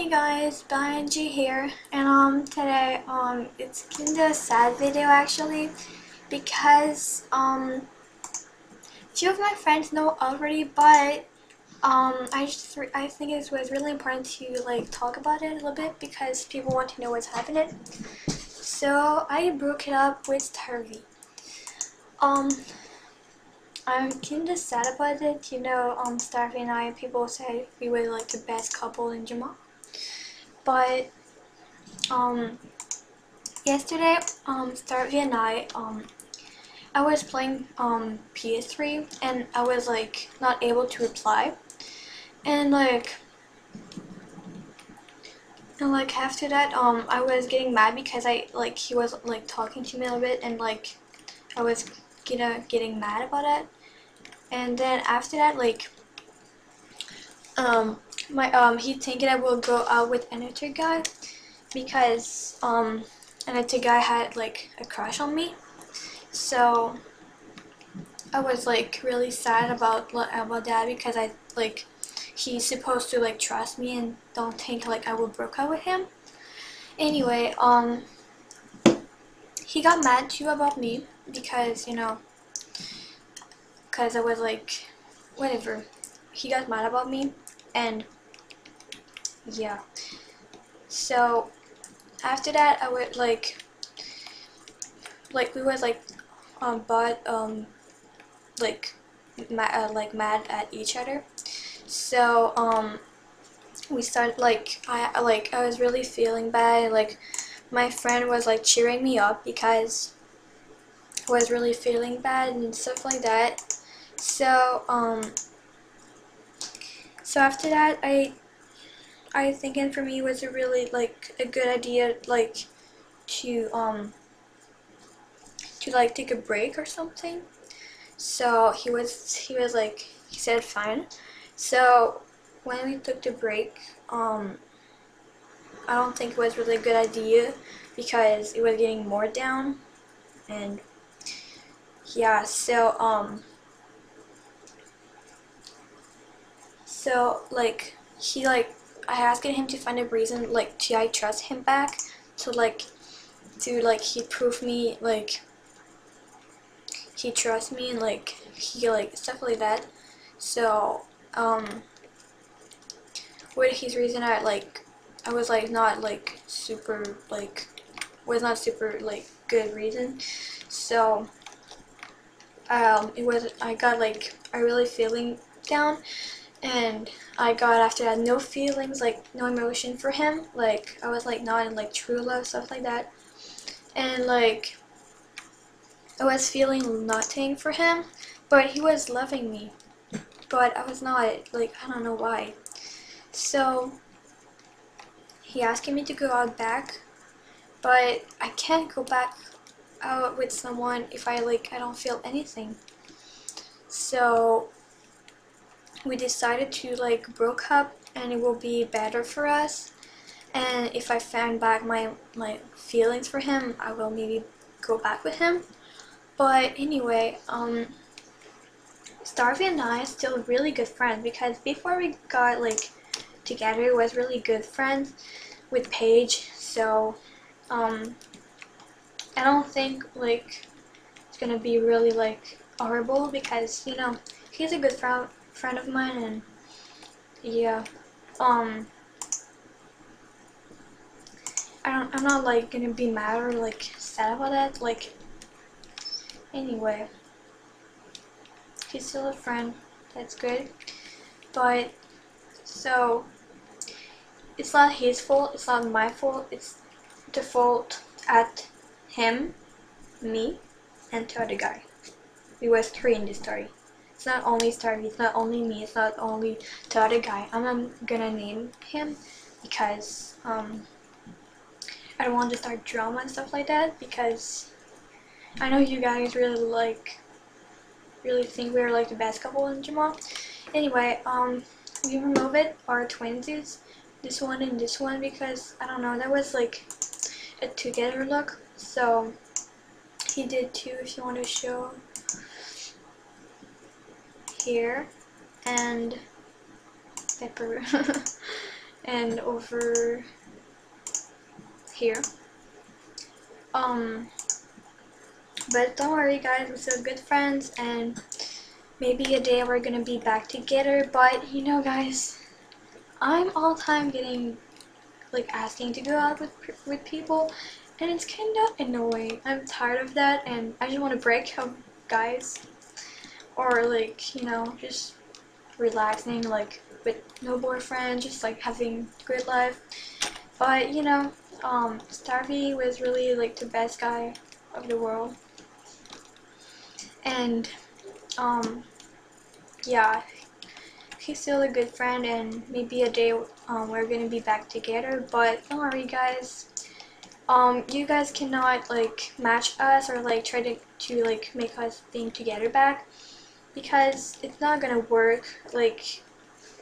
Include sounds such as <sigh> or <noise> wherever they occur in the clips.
Hey guys, Brian G here, and um today um it's kinda a sad video actually because um few of my friends know already, but um I just I think it was really important to like talk about it a little bit because people want to know what's happening. So I broke it up with Starvey. Um I'm kinda sad about it. You know, um, Starvey and I, people say we were like the best couple in Jamaa. But, um, yesterday, um, Starvey and I, um, I was playing, um, PS3 and I was like not able to reply. And like, and like after that, um, I was getting mad because I, like, he was like talking to me a little bit and like, I was you know, getting mad about it. And then after that, like, um, my um, he thinking I will go out with another guy because um, another guy had like a crush on me. So I was like really sad about about that because I like he's supposed to like trust me and don't think like I will broke up with him. Anyway, um, he got mad too about me because you know because I was like whatever he got mad about me and yeah. So after that I would like like we was like um but um like mad uh, like mad at each other. So um we started like I like I was really feeling bad like my friend was like cheering me up because I was really feeling bad and stuff like that. So um so after that I I thinking for me was a really like a good idea like to um to like take a break or something. So he was he was like he said fine. So when we took the break um I don't think it was really a good idea because it was getting more down and yeah so um so like he like I asked him to find a reason like to I trust him back? To like to like he prove me like he trusts me and like he like stuff like that. So um with his reason I like I was like not like super like was not super like good reason. So um it was I got like I really feeling down and I got after that no feelings like no emotion for him. Like I was like not in like true love stuff like that. And like I was feeling nothing for him but he was loving me. But I was not like I don't know why. So he asking me to go out back but I can't go back out with someone if I like I don't feel anything. So we decided to like broke up and it will be better for us. And if I find back my my feelings for him I will maybe go back with him. But anyway um Starvey and I are still really good friends because before we got like together we was really good friends with Paige. So um I don't think like it's gonna be really like horrible because you know he's a good friend friend of mine and yeah um I don't I'm not like gonna be mad or like sad about that like anyway. He's still a friend that's good but so it's not his fault it's not my fault it's the fault at him me and the other guy. We was three in this story it's not only Starvey, it's not only me, it's not only the other guy. I'm gonna name him because um, I don't want to start drama and stuff like that because I know you guys really like, really think we're like the best couple in Jamaa. Anyway, um, we remove it, our twinsies, this one and this one because, I don't know, that was like a together look. So, he did too if you want to show here and pepper <laughs> and over here. Um, but don't worry guys, we're still good friends and maybe a day we're gonna be back together. But you know guys, I'm all time getting like asking to go out with with people and it's kind of annoying. I'm tired of that and I just want to break up guys or like, you know, just relaxing like with no boyfriend, just like having good life. But you know, um, Starvey was really like the best guy of the world. And um, yeah, he's still a good friend and maybe a day um, we're gonna be back together. But don't worry guys, um, you guys cannot like match us or like try to, to like make us being together back because it's not gonna work. Like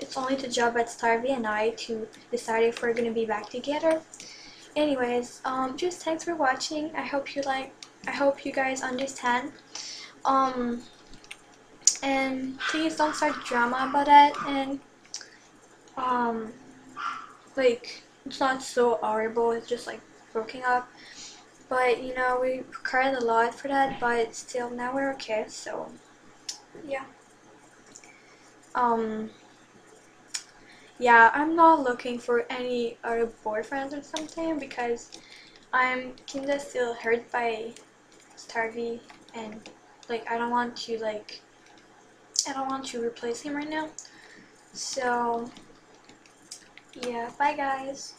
it's only the job at Starvey and I to decide if we're gonna be back together. Anyways, um, just thanks for watching. I hope you like. I hope you guys understand. Um, and please don't start drama about that. And um, like it's not so horrible. It's just like broken up. But you know we cried a lot for that. But still now we're okay. So yeah. Um yeah, I'm not looking for any other boyfriends or something because I'm kinda still hurt by Starvey and like I don't want to like I don't want to replace him right now. So yeah, bye guys.